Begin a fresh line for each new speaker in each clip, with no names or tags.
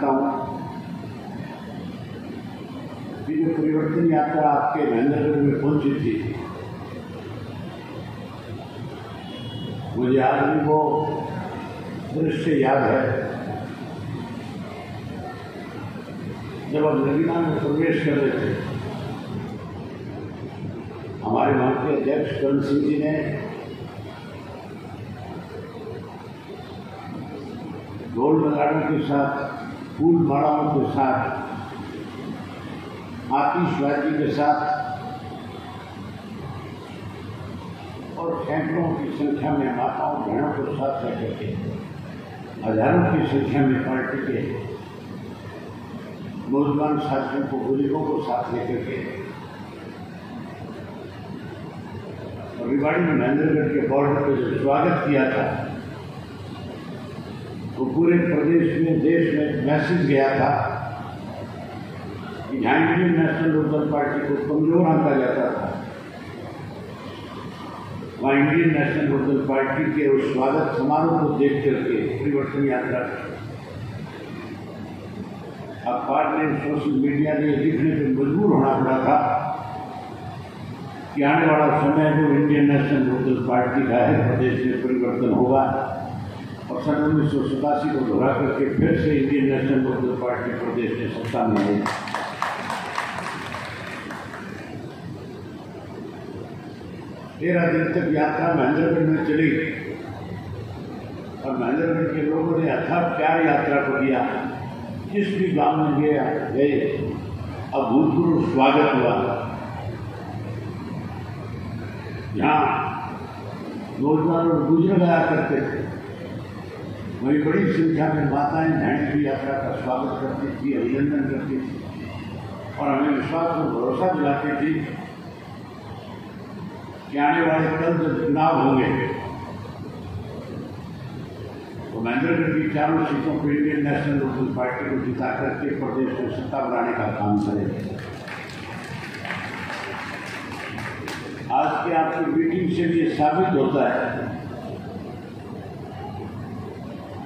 करता हूँ कि जो परिवर्तन यात्रा आपके महेंद्रगढ़ में पहुँची थी, मुझे भी वो दृश्य याद है। जब हम नगीना में प्रवेश कर रहे थे, हमारे वहाँ के अध्यक्ष करण सिंह जी ने ढोल नगाड़ों के साथ फूल मालाओं के साथ, आतिशबाजी के साथ, और सैकड़ों की संख्या में माताओं, बहनों को साथ लेकर के हज़ारों की संख्या में पार्टी के नौजवान साथियों को बुज़ुर्गों को साथ लेकर के रिवाड़ी में महेंद्रगढ़ के बॉर्डर पर स्वागत किया था तो पूरे प्रदेश में, देश में मैसेज गया था कि इंडियन नेशनल लोकदल पार्टी को कमज़ोर आंका जाता था। वहाँ इंडियन नेशनल लोकदल पार्टी के उस स्वागत समारोह को देख करके परिवर्तन यात्रा। अखबार ने सोशल मीडिया ने लिखने पर मजबूर होना पड़ा था कि आने वाला समय जो इंडियन नेशनल लोकदल पार्टी का है प्रदेश में परिवर्तन होगा। सन उन्नीस सौ सतासी को दोहरा करके फिर से इंडियन नेशनल लोकदल पार्टी प्रदेश में सत्ता में आई तेरह दिन तक यात्रा महेंद्रगढ़ में चली और महेंद्रगढ़ के लोगों ने अथा प्यार यात्रा को दिया जिस भी गाँव में गया गए अभूतपूर्व स्वागत हुआ यहाँ नौजवान और बुज़ुर्ग आया करते थे वही बड़ी संख्या में माताएँ बहन की यात्रा का स्वागत करती थी अभिनंदन करती थी और हमें विश्वास और भरोसा दिलाती थी कि आने वाले कल जब चुनाव होंगे तो महेंद्रगढ़ की चारों सीटों को इंडियन नेशनल लोकल पार्टी को जिता करके प्रदेश में सत्ता बनाने का काम करेंगे। आज की आपकी मीटिंग से ये साबित होता है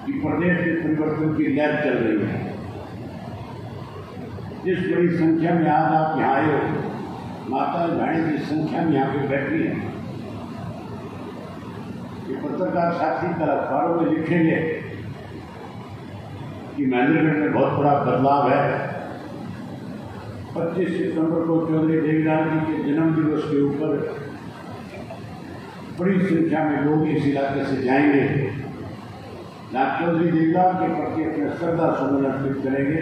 कि प्रदेश में परिवर्तन की लहर चल रही है जिस बड़ी संख्या में आज आप यहाँ आए हो माता बहन की संख्या में यहाँ पे बैठी है ये पत्रकार साथी कल अखबारों में लिखेंगे कि महेंद्रगढ़ में बहुत बड़ा बदलाव है 25 सितंबर को चौधरी देवीलाल जी के जन्म दिवस के ऊपर बड़ी संख्या में लोग इस इलाके से जाएँगे। नाथ चौधरी देवीलाल के प्रति अपने श्रद्धा सुमन अर्पित करेंगे।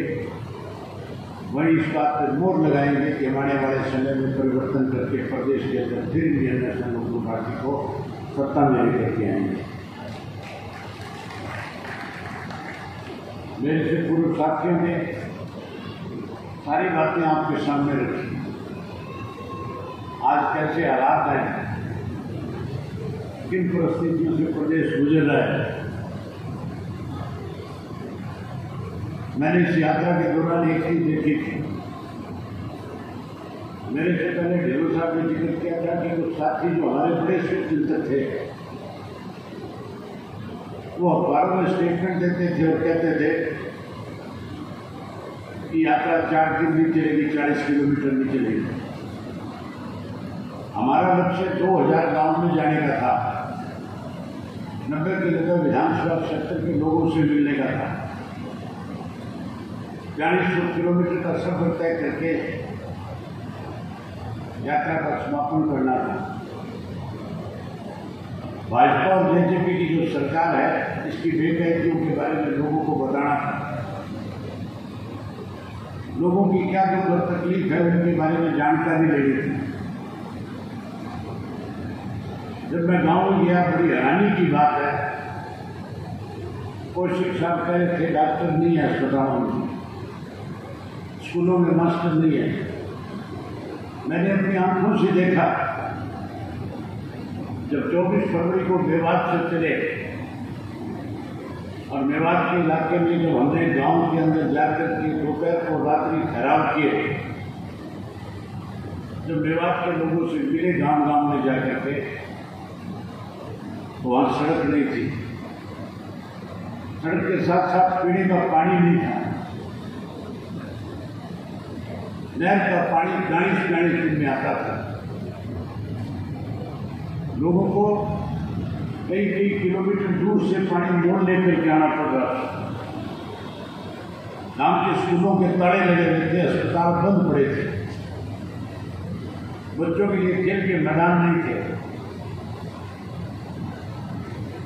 वहीं इस बात पर मोर लगाएँगे कि हमारे वाले समय में परिवर्तन करके प्रदेश के अंदर फिर इंडियन नेशनल लोकल पार्टी को सत्ता में लेकर के आएँगे। मेरे से पूर्व साथियों ने सारी बातें आपके सामने रखी। आज कैसे हालात हैं, किन परिस्थितियों से प्रदेश गुजर रहा है मैंने इस यात्रा के दौरान एक चीज़ देखी थी। मेरे से पहले ढेरू साहब ने ज़िक्र किया था कि कुछ साथी जो हमारे बड़े शुभ चिंतक थे, वो अखबारों में स्टेटमेंट देते थे और कहते थे कि यात्रा चार दिन भी चलेगी, चालीस किलोमीटर भी चलेगी। हमारा लक्ष्य दो हज़ार गाँव में जाने का था। नब्बे के लगभग विधानसभा क्षेत्र के लोगों से मिलने का था। चालीस सौ किलोमीटर का सफ़र तय करके यात्रा का समापन करना था। भाजपा और बीजेपी की जो सरकार है, इसकी बेकैदियों के बारे में लोगों को बताना था। लोगों की क्या और तकलीफ़ है, उनके बारे में जानकारी लेनी थी। जब मैं गाँव में गया, बड़ी हैरानी की बात है कौशिक साहब कह थे, डॉक्टर नहीं है अस्पतालों में। स्कूलों में मास्टर नहीं है। मैंने अपनी आँखों से देखा, जब 24 फरवरी को मेवात से चले, और मेवात के इलाके में जब हमने गाँव के अंदर जाकर के दोपहर को रात्रि ठहराव किए, जब मेवात के लोगों से मिले गाँव गाँव में जाकर के तो वहाँ सड़क नहीं थी। सड़क के साथ साथ पीने का पानी नहीं था। नहर का पानी गाड़ी गाड़ी दिन में आता था। लोगों को कई कई किलोमीटर दूर से पानी मोड़ लेकर के आना पड़ रहा था। गाँव के स्कूलों के ताले लगे हुए थे, अस्पताल बंद पड़े थे। बच्चों के लिए खेल के मैदान नहीं थे।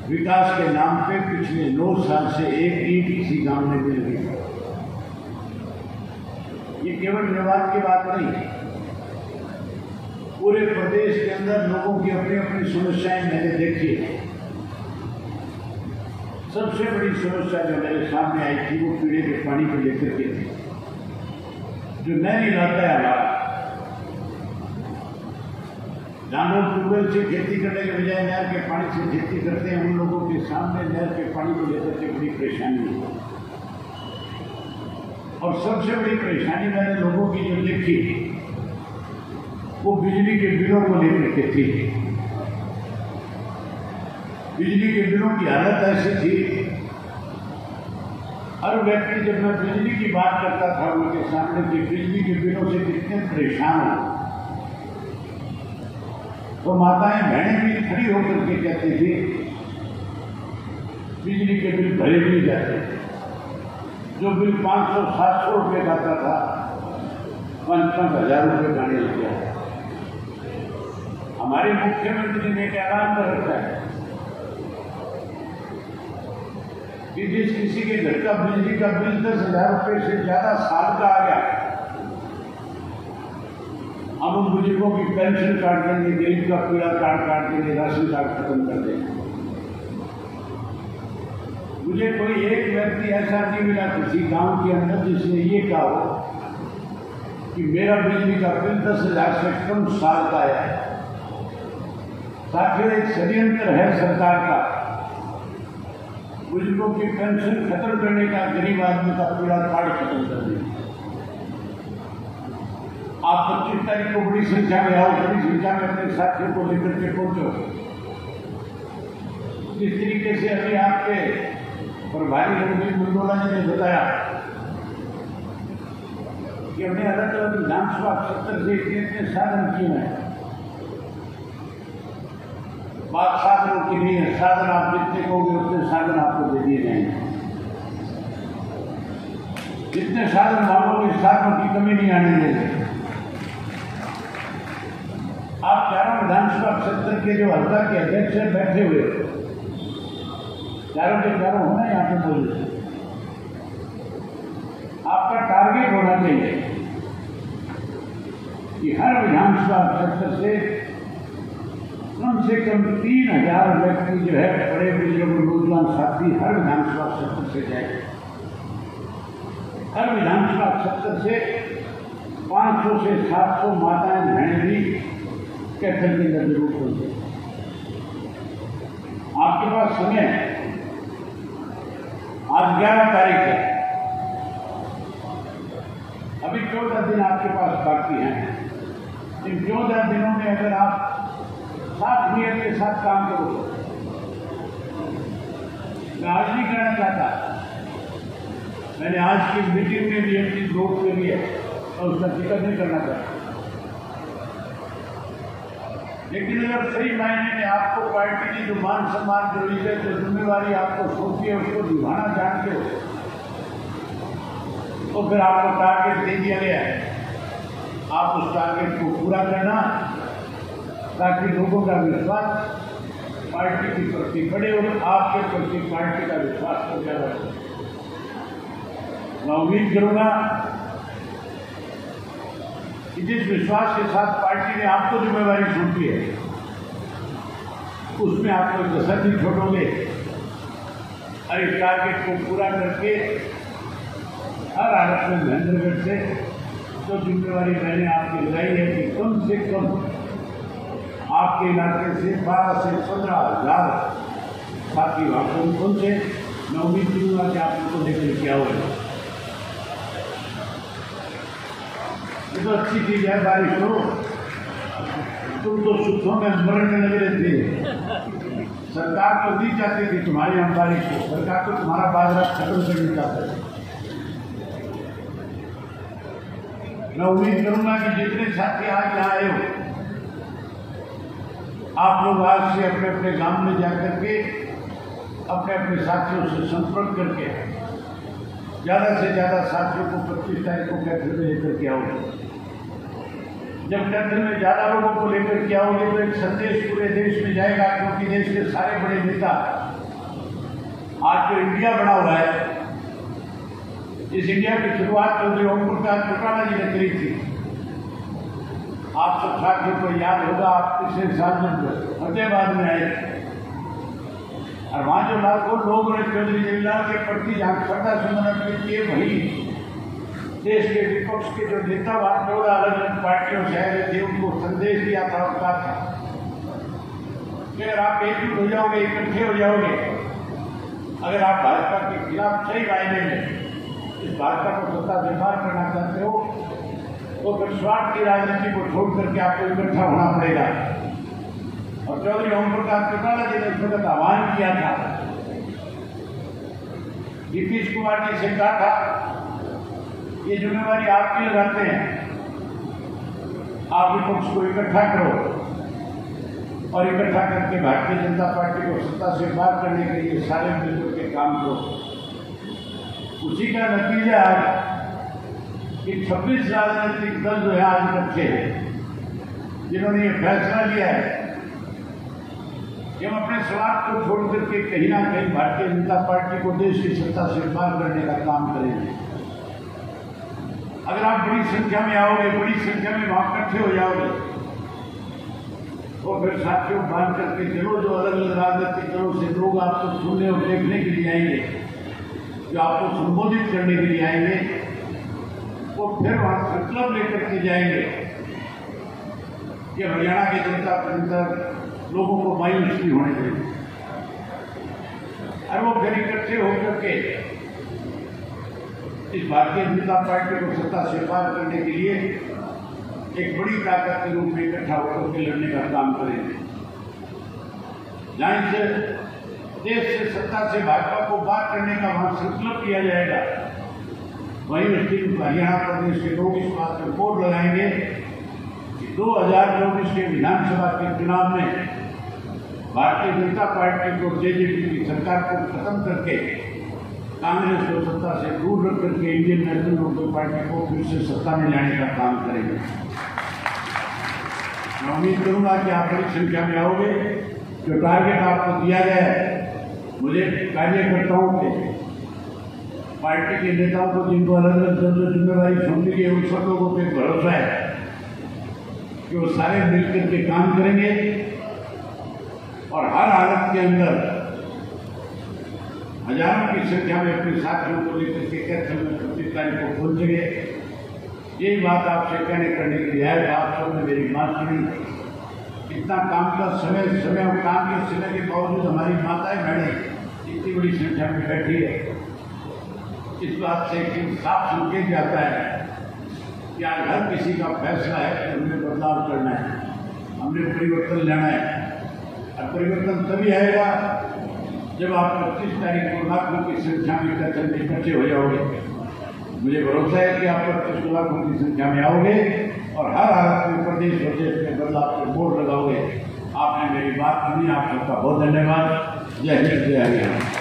विकास के नाम पे पिछले नौ साल से एक ईट किसी गाँव में मिल गई ये केवल विवाद की बात नहीं है पूरे प्रदेश के अंदर लोगों की अपनी अपनी समस्याएँ मैंने देखी है। सबसे बड़ी समस्या जो मेरे सामने आई थी, वो पीड़े के पानी को लेकर के थी। जो नहर इलाका है हमारा लोग ट्यूबवेल से खेती करने के बजाय नहर के पानी से खेती करते हैं, उन लोगों के सामने नहर के पानी को लेकर के बड़ी परेशानी है और सबसे बड़ी परेशानी मैंने लोगों की जो देखी वो बिजली के बिलों को लेकर के थी। बिजली के बिलों की हालत ऐसी थी, हर व्यक्ति जब मैं बिजली की बात करता था, उनके सामने कि बिजली के बिलों से कितने परेशान हो। तो माताएँ, बहनें भी खड़ी होकर के कहती थी, बिजली के बिल भरे भी जाते जो बिल पाँच सौ सात सौ रुपये का आता था पाँच हज़ार रुपये का लग गया। हमारे मुख्यमंत्री ने एक ऐलान कर रखा है। कि जिस किसी के घर का बिजली का बिल दस हज़ार रुपये से ज़्यादा साल का आ गया। हम उन बुज़ुर्गों की पेंशन काट देंगे गरीब का पीड़ा कार्ड काट देंगे राशन कार्ड खत्म कर देंगे मुझे कोई एक व्यक्ति ऐसा नहीं मिला किसी गाँव के अंदर जिसने ये कहा हो कि मेरा बिजली का बिल दस हज़ार से कम साल का आया है साथियों एक षड्यंत्र है सरकार का। बुज़ुर्गों की पेंशन खत्म करने का, गरीब आदमी का पूरा कार्ड खत्म कर देना आप पच्चीस तारीख को बड़ी संख्या में आओ, बड़ी संख्या में अपने साथियों को लेकर के पहुंचो। जिस तरीके से अभी आपके प्रभारी रघुवीर मंडोला जी ने बताया कि हमने अलग अलग विधानसभा क्षेत्र से इतने इतने साधन किए हैं। बात साधनों की नहीं है, साधन आप जितने कहोगे उतने साधन आपको दे दिए जाएँगे। जितने साधन मांगोगे, साधनों की कमी नहीं आने देंगे आप चारों विधानसभा क्षेत्र के जो हल्का के अध्यक्ष बैठे हुए चारों के चारों होना यहाँ पे बोल आपका टारगेट होना चाहिए कि हर विधानसभा क्षेत्र से कम से कम तीन हज़ार व्यक्ति जो है बड़े बुज़ुर्ग नौजवान साथी हर विधानसभा क्षेत्र से जाए। हर विधानसभा क्षेत्र से 500 से 700 माताएँ, बहनें भी कैथल के अंदर ज़रूर पहुँचे। आपके पास समय आज ग्यारह तारीख है। अभी चौदह दिन आपके पास बाकी हैं। इन चौदह दिनों में अगर आप सात नियत के साथ काम करो। मैं आज नहीं कहना चाहता। मैंने आज की मीटिंग में भी चीज़ नोट करी है और उसका ज़िक्र नहीं करना चाहता। लेकिन अगर सही मायने में आपको पार्टी की जो मान सम्मान ज़रूरी है, जो जिम्मेवारी आपको सौंपी है, उसको निभाना जानते हो तो फिर आपको टारगेट दे दिया गया है। आप उस टारगेट को पूरा करना, ताकि लोगों का विश्वास पार्टी के प्रति बढ़े और आपके प्रति पार्टी का विश्वास हो ज़्यादा मैं उम्मीद करूँगा कि जिस विश्वास के साथ पार्टी ने आपको जिम्मेवारी सौंपी है। उसमें आप कोई कसर नहीं छोड़ोगे। और इस टारगेट को पूरा करके हर हालत में महेंद्रगढ़ से जो जिम्मेवारी मैंने आपकी लगाई है कि कम से कम आपके इलाके से बारह से पंद्रह हज़ार साथी वहाँ पहुँचे मैं उम्मीद करूँगा कि आप उनको लेकर क्या हुए ये तो अच्छी चीज़ है बारिश हो तुम तो सुखों में मरने लग थे सरकार तो नहीं चाहती थी तुम्हारी हम बारिश हो सरकार तो तुम्हारा बाजरा खत्म करना चाहती मैं उम्मीद करूँगा कि जितने साथी आज यहाँ आए हो, आप लोग आज से अपने अपने गाँव में जाकर के अपने अपने साथियों से संपर्क करके, ज़्यादा से ज़्यादा साथियों को पच्चीस तारीख को कैथल में लेकर के आओगे जब कैथल में ज़्यादा लोगों को लेकर के आओगे तो एक संदेश पूरे देश में जाएगा, क्योंकि देश के सारे बड़े नेता आज जो इंडिया बना हुआ है, इस इंडिया की शुरुआत चौधरी ओम प्रकाश चौटाला जी ने करी थी। आप सब साथियों को याद होगा, आप पिछले साल जब फतेहाबाद में आए और वहाँ जो लाखों लोग ने चौधरी जयलाल के प्रति जहाँ श्रद्धा सुमन अर्पित किए, वही देश के विपक्ष के जो नेता वहाँ चौदह अलग अलग पार्टियों से आए थे उनको संदेश दिया था और कहा था। कि अगर आप एकजुट हो जाओगे, इकट्ठे हो जाओगे, अगर आप भाजपा के खिलाफ सही मायने में इस भाजपा को सत्ता स्वीकार करना चाहते हो तो फिर स्वार्थ की राजनीति को छोड़ करके आपको इकट्ठा होना पड़ेगा। और चौधरी ओम प्रकाश चौटाला जी ने उस वक्त आह्वान किया था। नीतीश कुमार जी से कहा था ये जिम्मेवारी आपके लिए लगाते हैं। आप विपक्ष को इकट्ठा करो और इकट्ठा करके भारतीय जनता पार्टी को सत्ता से बाहर करने के लिए सारे मिलकर के काम करो। उसी का नतीजा आज कि 26 राजनीतिक दल जो है आज इकट्ठे हैं, जिन्होंने ये फैसला लिया है कि हम अपने स्वार्थ को छोड़ करके कहीं ना कहीं भारतीय जनता पार्टी को देश की सत्ता से बाहर करने का काम करेंगे। अगर आप बड़ी संख्या में आओगे, बड़ी संख्या में वहाँ इकट्ठे हो जाओगे तो फिर साथियों बाँध करके चलो, जो अलग अलग राजनीतिक दलों से लोग आपको सुनने और देखने के लिए आएँगे, जो आपको संबोधित करने के लिए आएँगे, वो फिर वहाँ संकल्प लेकर के जाएँगे कि हरियाणा की जनता अंदर लोगों को मायूसी होने देगी और वो फिर इकट्ठे होकर के इस भारतीय जनता पार्टी को सत्ता स्वीकार करने के लिए एक बड़ी ताकत के रूप में इकट्ठा होकर के लड़ने का काम करेंगे। जहाँ से देश से सत्ता से भाजपा को बात करने का वहाँ संकल्प किया जाएगा, वहीं मुस्लिम हरियाणा प्रदेश के लोग इस बात पर बोर्ड लगाएँगे कि दो हज़ार चौबीस के विधानसभा के चुनाव में भारतीय जनता पार्टी को जेजेपी की सरकार को खत्म करके कांग्रेस को सत्ता से दूर रख करके इंडियन नेशनल लोकल पार्टी को फिर से सत्ता में लाने का काम करेंगे। मैं उम्मीद करूँगा कि आप बड़ी संख्या में आओगे। जो टारगेट आपको दिया गया है, मुझे कार्यकर्ताओं के, पार्टी के नेताओं को जिनको अलग अलग दल जिम्मेवारी सौंपी गई उन सब लोगों पर भरोसा है कि वो सारे मिलकर के काम करेंगे। और हर हालत के अंदर हज़ारों की संख्या में अपने साथियों को लेकर के कैथल में पच्चीस तारीख को पहुँचेंगे यही बात आपसे कहने करने के लिए है। आप सबने मेरी बात सुनी। इतना काम का समय समय और काम के समय के बावजूद हमारी माताएँ बहनें इतनी बड़ी संख्या में बैठी है। इस बात से कि साफ़ संकेत जाता है कि आज हर किसी का फैसला है कि हमने बदलाव करना है, हमने परिवर्तन लेना है। और परिवर्तन तभी आएगा जब आप पच्चीस तारीख को लाखों की संख्या में इकट्ठे हो जाओगे, मुझे भरोसा है कि आप पच्चीस लाखों की संख्या में आओगे और हर हालत में प्रदेश प्रदेश में बदलाव के बोर्ड लगाओगे। आपने मेरी बात सुनी आप सबका बहुत धन्यवाद। जय हिंद, जय हरियाणा।